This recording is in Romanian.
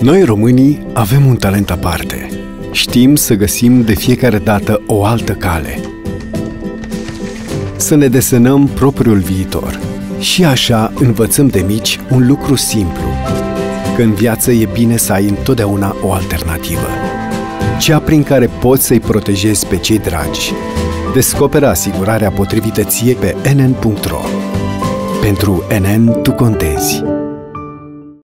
Noi românii avem un talent aparte. Știm să găsim de fiecare dată o altă cale. Să ne desenăm propriul viitor. Și așa învățăm de mici un lucru simplu. Că în viață e bine să ai întotdeauna o alternativă. Cea prin care poți să-i protejezi pe cei dragi. Descoperă asigurarea potrivită ție pe nn.ro. Pentru NN tu contezi.